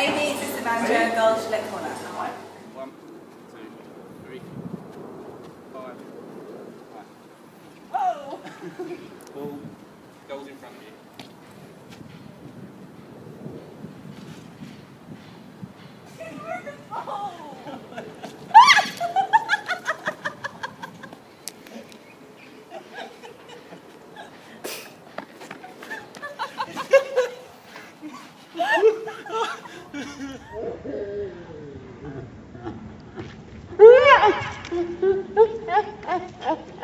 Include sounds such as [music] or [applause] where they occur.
Amy, assistant manager, goals, Gillette Corner. One, two, three, five. Oh! Ball in front of you. [laughs] Ha ha ha ha!